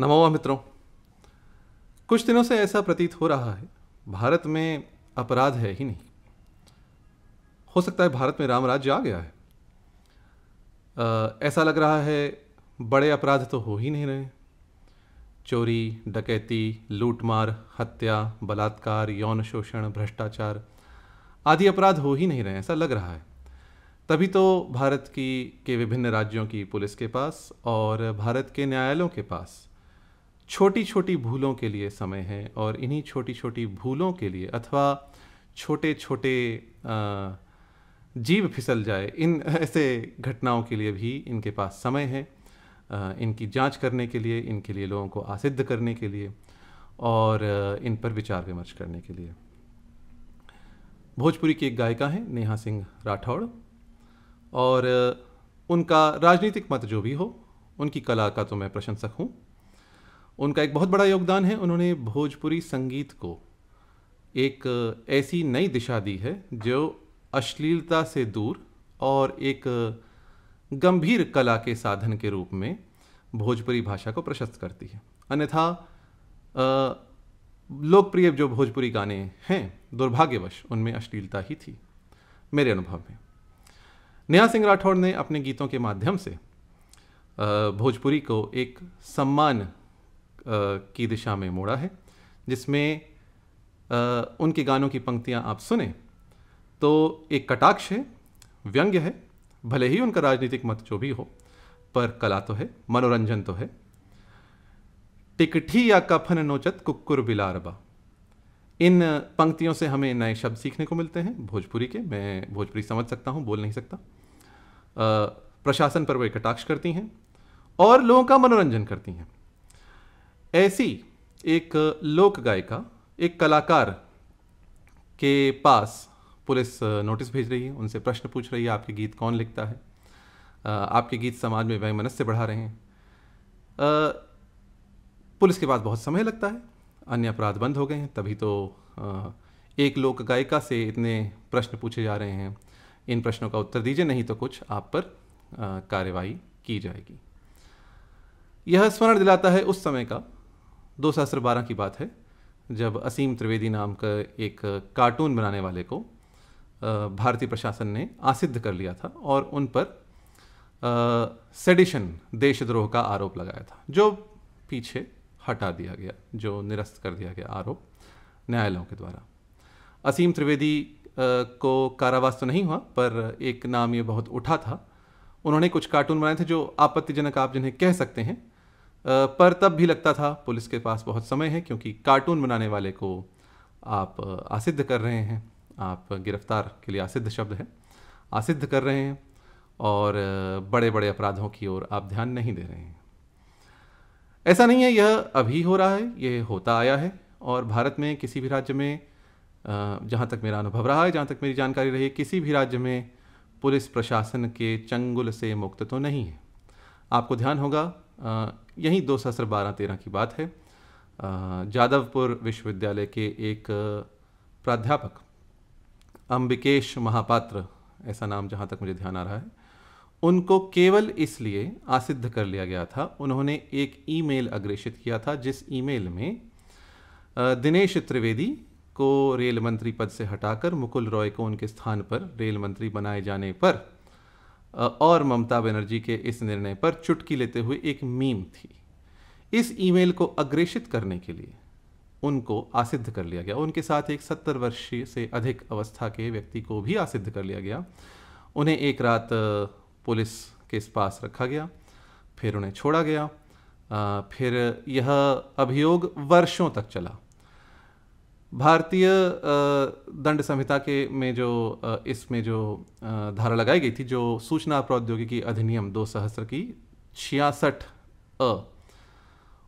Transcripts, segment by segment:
नमोवा मित्रों कुछ दिनों से ऐसा प्रतीत हो रहा है भारत में अपराध है ही नहीं। हो सकता है भारत में राम राज्य आ गया है। अ, ऐसा लग रहा है बड़े अपराध तो हो ही नहीं रहे। चोरी डकैती लूटमार हत्या बलात्कार यौन शोषण भ्रष्टाचार आदि अपराध हो ही नहीं रहे ऐसा लग रहा है। तभी तो भारत की के विभिन्न राज्यों की पुलिस के पास और भारत के न्यायालयों के पास छोटी छोटी भूलों के लिए समय है और इन्हीं छोटी छोटी भूलों के लिए अथवा छोटे छोटे जीव फिसल जाए, इन ऐसे घटनाओं के लिए भी इनके पास समय है। इनकी जाँच करने के लिए, इनके लिए लोगों को आसिद्ध करने के लिए और इन पर विचार विमर्श करने के लिए। भोजपुरी की एक गायिका हैं, नेहा सिंह राठौड़ और उनका राजनीतिक मत जो भी हो, उनकी कला का तो मैं प्रशंसक हूँ। उनका एक बहुत बड़ा योगदान है। उन्होंने भोजपुरी संगीत को एक ऐसी नई दिशा दी है, जो अश्लीलता से दूर और एक गंभीर कला के साधन के रूप में भोजपुरी भाषा को प्रशस्त करती है। अन्यथा लोकप्रिय जो भोजपुरी गाने हैं, दुर्भाग्यवश उनमें अश्लीलता ही थी, मेरे अनुभव में। नेहा सिंह राठौड़ ने अपने गीतों के माध्यम से भोजपुरी को एक सम्मान की दिशा में मोड़ा है, जिसमें उनके गानों की पंक्तियाँ आप सुने तो एक कटाक्ष है, व्यंग्य है, भले ही उनका राजनीतिक मत जो भी हो, पर कला तो है, मनोरंजन तो है। टिकठी या कफन नोचत कुक्कुर बिलारबा। इन पंक्तियों से हमें नए शब्द सीखने को मिलते हैं, भोजपुरी के, मैं भोजपुरी समझ सकता हूँ, बोल नहीं सकता। प्रशासन पर वे कटाक्ष करती हैं, और लोगों का मनोरंजन करती हैं। ऐसी एक लोक गायिका, एक कलाकार के पास पुलिस नोटिस भेज रही है, उनसे प्रश्न पूछ रही है, आपके गीत कौन लिखता है? आपके गीत समाज में वैमनस्य बढ़ा रहे हैं। पुलिस के पास बहुत समय लगता है, अन्य अपराध बंद हो गए हैं, तभी तो एक लोक गायिका से इतने प्रश्न पूछे जा रहे हैं। इन प्रश्नों का उत्तर दीजिए, नहीं तो कुछ आप पर कार्रवाई की जाएगी। यह स्मरण दिलाता है उस समय का दो सहस्त्र बारह की बात है, जब असीम त्रिवेदी नाम का एक कार्टून बनाने वाले को भारतीय प्रशासन ने आसिद्ध कर लिया था और उन पर सेडिशन देशद्रोह का आरोप लगाया था, जो पीछे हटा दिया गया, जो निरस्त कर दिया गया आरोप न्यायालयों के द्वारा। असीम त्रिवेदी को कारावास तो नहीं हुआ, पर एक नाम ये बहुत उठा था। उन्होंने कुछ कार्टून बनाए थे जो आपत्तिजनक आप जिन्हें कह सकते हैं पर तब भी लगता था, पुलिस के पास बहुत समय है, क्योंकि कार्टून बनाने वाले को आप आसिद्ध कर रहे हैं। आप गिरफ़्तार के लिए आसिद्ध शब्द है। आसिद्ध कर रहे हैं और बड़े बड़े अपराधों की ओर आप ध्यान नहीं दे रहे हैं। ऐसा नहीं है, यह अभी हो रहा है, ये होता आया है और भारत में किसी भी राज्य में जहाँ तक मेरा अनुभव रहा है, जहाँ तक मेरी जानकारी रही है, किसी भी राज्य में पुलिस प्रशासन के चंगुल से मुक्त तो नहीं है। आपको ध्यान होगा यही दो सहस्र बारह तेरह की बात है। जादवपुर विश्वविद्यालय के एक प्राध्यापक, अंबिकेश महापात्र, ऐसा नाम जहाँ तक मुझे ध्यान आ रहा है, उनको केवल इसलिए आसिद्ध कर लिया गया था, उन्होंने एक ईमेल अग्रेषित किया था, जिस ईमेल में दिनेश त्रिवेदी को रेल मंत्री पद से हटाकर मुकुल रॉय को उनके स्थान पर रेल मंत्री बनाए जाने पर और ममता बनर्जी के इस निर्णय पर चुटकी लेते हुए एक मीम थी। इस ईमेल को अग्रेषित करने के लिए उनको आसिद्ध कर लिया गया। उनके साथ एक सत्तर वर्षीय से अधिक अवस्था के व्यक्ति को भी आसिद्ध कर लिया गया। उन्हें एक रात पुलिस के पास रखा गया, फिर उन्हें छोड़ा गया। फिर यह अभियोग वर्षों तक चला। भारतीय दंड संहिता के में जो इसमें जो धारा लगाई गई थी, जो सूचना प्रौद्योगिकी अधिनियम दो सहस्त्र की छियासठ अ,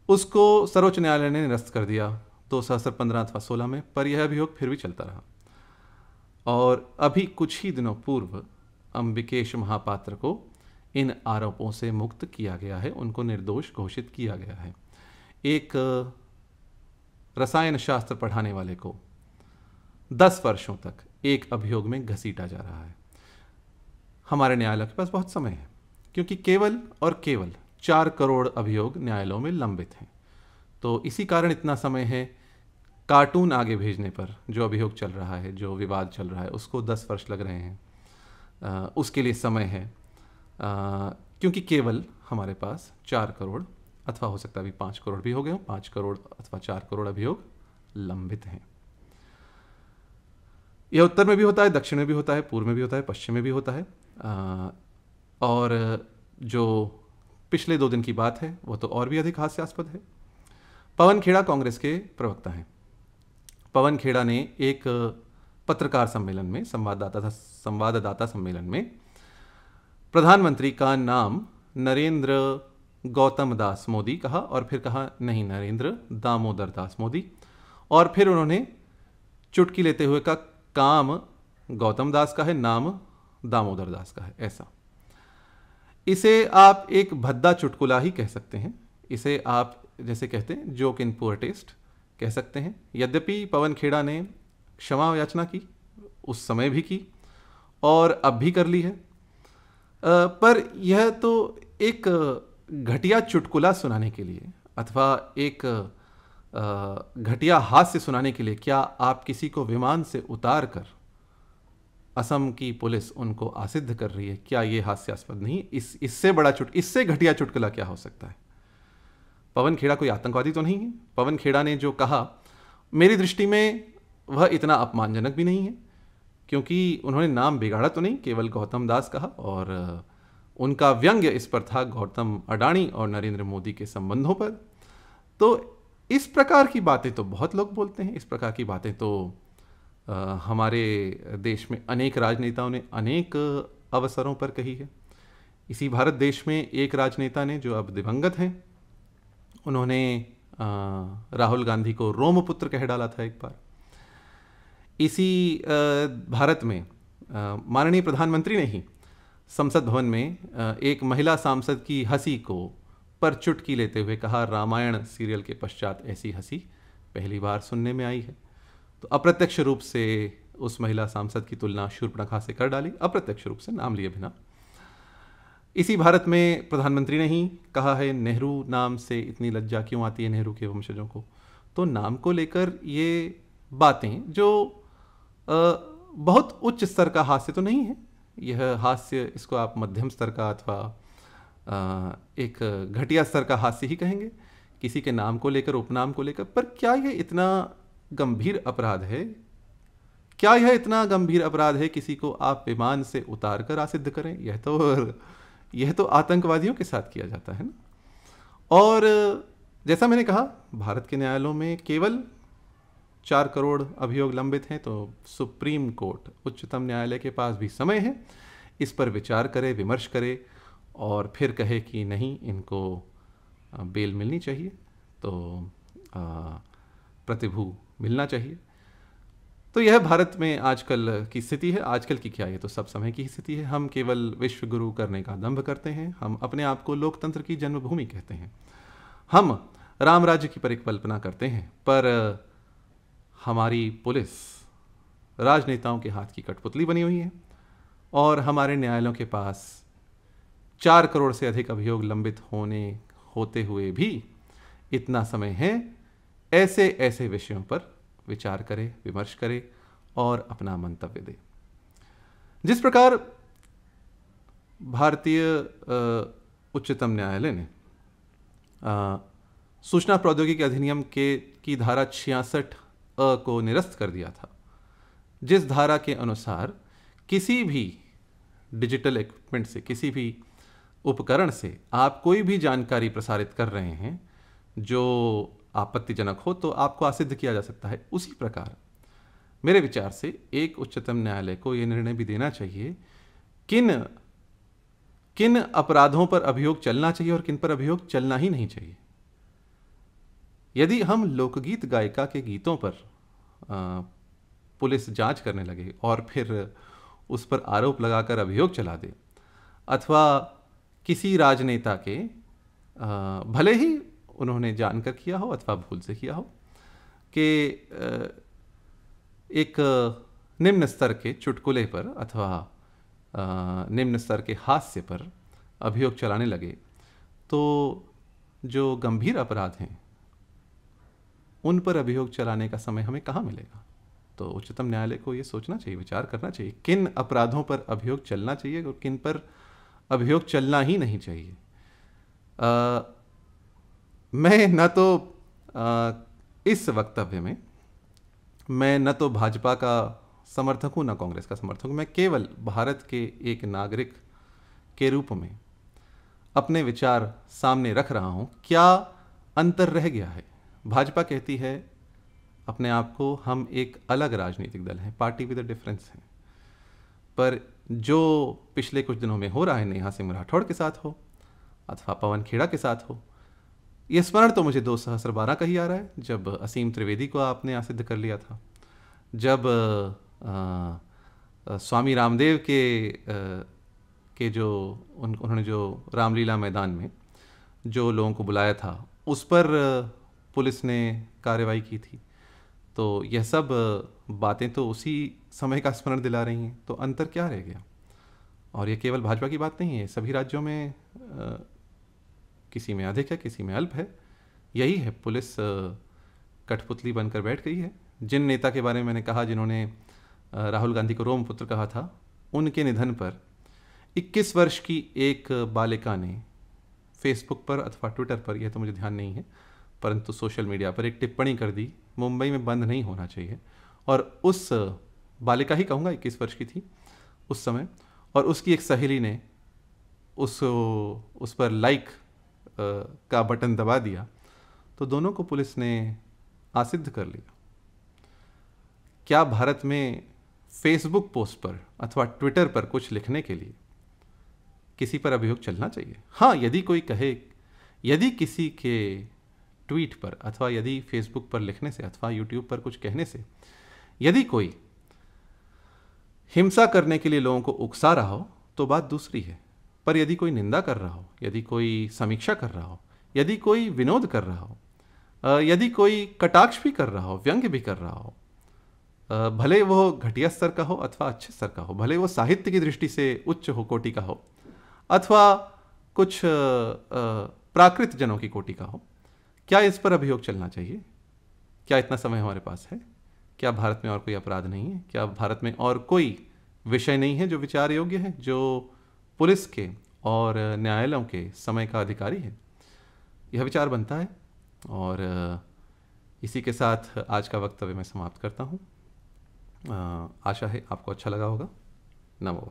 उसको सर्वोच्च न्यायालय ने निरस्त कर दिया दो सहस्त्र पंद्रह अथवा सोलह में, पर यह अभियोग फिर भी चलता रहा। और अभी कुछ ही दिनों पूर्व अंबिकेश महापात्र को इन आरोपों से मुक्त किया गया है, उनको निर्दोष घोषित किया गया है। एक रसायन शास्त्र पढ़ाने वाले को दस वर्षों तक एक अभियोग में घसीटा जा रहा है। हमारे न्यायालय के पास बहुत समय है क्योंकि केवल और केवल चार करोड़ अभियोग न्यायालयों में लंबित हैं। तो इसी कारण इतना समय है कार्टून आगे भेजने पर जो अभियोग चल रहा है जो विवाद चल रहा है उसको दस वर्ष लग रहे हैं। आ, उसके लिए समय है। आ, क्योंकि केवल हमारे पास चार करोड़ अथवा हो सकता है अभी पाँच करोड़ भी हो गए हो पाँच करोड़ अथवा चार करोड़ अभियोग लंबित हैं। यह उत्तर में भी होता है दक्षिण में भी होता है पूर्व में भी होता है पश्चिम में भी होता है। आ, और जो पिछले दो दिन की बात है वो तो और भी अधिक हास्यास्पद है। पवन खेड़ा कांग्रेस के प्रवक्ता हैं। पवन खेड़ा ने एक पत्रकार सम्मेलन में संवाददाता संवाददाता सम्मेलन में प्रधानमंत्री का नाम नरेंद्र गौतम दास मोदी कहा और फिर कहा, नहीं नरेंद्र, दामोदर दास मोदी। और फिर उन्होंने चुटकी लेते हुए कहा, काम गौतम दास का है, नाम दामोदर दास का है। ऐसा। इसे आप एक भद्दा चुटकुला ही कह सकते हैं। इसे आप जैसे कहते हैं, जोक इन पुअर टेस्ट कह सकते हैं। यद्यपि पवन खेड़ा ने क्षमा याचना की, उस समय भी की, और अब भी कर ली है। पर यह तो एक घटिया चुटकुला सुनाने के लिए, अथवा एक घटिया हास्य सुनाने के लिए क्या आप किसी को विमान से उतार कर असम की पुलिस उनको आसिद्ध कर रही है? क्या ये हास्यास्पद नहीं? इस, इससे बड़ा चुट, इससे घटिया चुटकुला क्या हो सकता है? पवन खेड़ा कोई आतंकवादी तो नहीं है? पवन खेड़ा ने जो कहा, मेरी दृष्टि में वह इतना अपमानजनक भी नहीं है, क्योंकि उन्होंने नाम बिगाड़ा तो नहीं, केवल गौतम दास कहा और उनका व्यंग्य इस पर था गौतम अडानी और नरेंद्र मोदी के संबंधों पर। तो इस प्रकार की बातें तो बहुत लोग बोलते हैं इस प्रकार की बातें तो आ, हमारे देश में अनेक राजनेताओं ने अनेक अवसरों पर कही है। इसी भारत देश में एक राजनेता ने जो अब दिवंगत हैं उन्होंने आ, राहुल गांधी को रोमपुत्र कह डाला था एक बार। इसी आ, भारत में माननीय प्रधानमंत्री ने ही संसद भवन में एक महिला सांसद की हँसी को पर चुटकी लेते हुए कहा रामायण सीरियल के पश्चात ऐसी हँसी पहली बार सुनने में आई है। तो अप्रत्यक्ष रूप से उस महिला सांसद की तुलना शूर्पणखा से कर डाली अप्रत्यक्ष रूप से नाम लिए बिना। इसी भारत में प्रधानमंत्री ने ही कहा है नेहरू नाम से इतनी लज्जा क्यों आती है नेहरू के वंशजों को? तो नाम को लेकर ये बातें जो आ, बहुत उच्च स्तर का हास्य तो नहीं है यह हास्य इसको आप मध्यम स्तर का अथवा एक घटिया स्तर का हास्य ही कहेंगे। किसी के नाम को लेकर, उपनाम को लेकर। पर क्या यह इतना गंभीर अपराध है? क्या यह इतना गंभीर अपराध है? किसी को आप विमान से उतार कर आसिद्ध करें। यह तो यह तो आतंकवादियों के साथ किया जाता है ना? और जैसा मैंने कहा, भारत के न्यायालयों में केवल चार करोड़ अभियोग लंबित हैं तो सुप्रीम कोर्ट उच्चतम न्यायालय के पास भी समय है। इस पर विचार करे, विमर्श करे और फिर कहे कि नहीं, इनको बेल मिलनी चाहिए। तो प्रतिभू मिलना चाहिए। तो यह भारत में आजकल की स्थिति है। आजकल की क्या, ये तो सब समय की स्थिति है। हम केवल विश्व गुरु करने का दंभ करते हैं। हम अपने आप को लोकतंत्र की जन्मभूमि कहते हैं। हम राम राज्य की परिकल्पना करते हैं। पर हमारी पुलिस राजनेताओं के हाथ की कठपुतली बनी हुई है और हमारे न्यायालयों के पास चार करोड़ से अधिक अभियोग लंबित होने, होते हुए भी इतना समय है, ऐसे ऐसे विषयों पर विचार करे, विमर्श करे और अपना मंतव्य दे। जिस प्रकार भारतीय उच्चतम न्यायालय ने सूचना प्रौद्योगिकी अधिनियम के, की धारा छियासठ अ को निरस्त कर दिया था। जिस धारा के अनुसार किसी भी डिजिटल इक्विपमेंट से, किसी भी उपकरण से आप कोई भी जानकारी प्रसारित कर रहे हैं, जो आपत्तिजनक हो तो आपको असिद्ध किया जा सकता है। उसी प्रकार मेरे विचार से एक उच्चतम न्यायालय को यह निर्णय भी देना चाहिए, किन किन अपराधों पर अभियोग चलना चाहिए और किन पर अभियोग चलना ही नहीं चाहिए। यदि हम लोकगीत गायिका के गीतों पर पुलिस जाँच करने लगे और फिर उस पर आरोप लगाकर अभियोग चला दे। अथवा किसी राजनेता के भले ही उन्होंने जानकर किया हो अथवा भूल से किया हो कि एक निम्न स्तर के चुटकुले पर अथवा निम्न स्तर के हास्य पर अभियोग चलाने लगे। तो जो गंभीर अपराध हैं उन पर अभियोग चलाने का समय हमें कहाँ मिलेगा? तो उच्चतम न्यायालय को ये सोचना चाहिए विचार करना चाहिए किन अपराधों पर अभियोग चलना चाहिए और किन पर अभियोग चलना ही नहीं चाहिए। आ, मैं न तो आ, इस वक्तव्य में मैं न तो भाजपा का समर्थक हूँ न कांग्रेस का समर्थक हूँ मैं केवल भारत के एक नागरिक के रूप में अपने विचार सामने रख रहा हूँ। क्या अंतर रह गया है? भाजपा कहती है अपने आप को हम एक अलग राजनीतिक दल हैं पार्टी विद डिफरेंस है। पर जो पिछले कुछ दिनों में हो रहा है नेहा सिंह राठौड़ के साथ हो अथवा पवन खेड़ा के साथ हो ये स्मरण तो मुझे दो सहस्र बारह का ही आ रहा है जब असीम त्रिवेदी को आपने यहाँ सिद्ध कर लिया था। जब आ, आ, स्वामी रामदेव के आ, के जो उन उन्होंने जो रामलीला मैदान में जो लोगों को बुलाया था उस पर पुलिस ने कार्रवाई की थी। तो यह सब बातें तो उसी समय का स्मरण दिला रही हैं। तो अंतर क्या रह गया? और यह केवल भाजपा की बात नहीं है सभी राज्यों में आ, किसी में अधिक है किसी में अल्प है। यही है पुलिस कठपुतली बनकर बैठ गई है। जिन नेता के बारे में मैंने कहा जिन्होंने राहुल गांधी को रोम पुत्र कहा था उनके निधन पर 21 वर्ष की एक बालिका ने फेसबुक पर अथवा ट्विटर पर यह तो मुझे ध्यान नहीं है परंतु सोशल मीडिया पर एक टिप्पणी कर दी, मुंबई में बंद नहीं होना चाहिए। और उस, बालिका ही कहूँगा इक्कीस वर्ष की थी उस समय, और उसकी एक सहेली ने उस उस पर लाइक का बटन दबा दिया तो दोनों को पुलिस ने आसिद्ध कर लिया। क्या भारत में फेसबुक पोस्ट पर अथवा ट्विटर पर कुछ लिखने के लिए किसी पर अभियोग चलना चाहिए? हाँ यदि कोई कहे, यदि किसी के ट्वीट पर अथवा यदि फेसबुक पर लिखने से अथवा यूट्यूब पर कुछ कहने से, यदि कोई हिंसा करने के लिए लोगों को उकसा रहा हो तो बात दूसरी है। पर यदि कोई निंदा कर रहा हो, यदि कोई समीक्षा कर रहा हो, यदि कोई विनोद कर रहा हो यदि कोई कटाक्ष भी कर रहा हो, व्यंग्य भी कर रहा हो भले वो घटिया स्तर का हो अथवा अच्छे स्तर का हो, भले वो साहित्य की दृष्टि से उच्च हो, कोटि का हो, अथवा कुछ प्राकृत जनों की कोटि का हो क्या इस पर अभियोग चलना चाहिए? क्या इतना समय हमारे पास है? क्या भारत में और कोई अपराध नहीं है? क्या भारत में और कोई विषय नहीं है जो विचार योग्य है, जो पुलिस के और न्यायालयों के समय का अधिकारी है? यह विचार बनता है और इसी के साथ आज का वक्तव्य मैं समाप्त करता हूँ। आशा है आपको अच्छा लगा होगा। नमो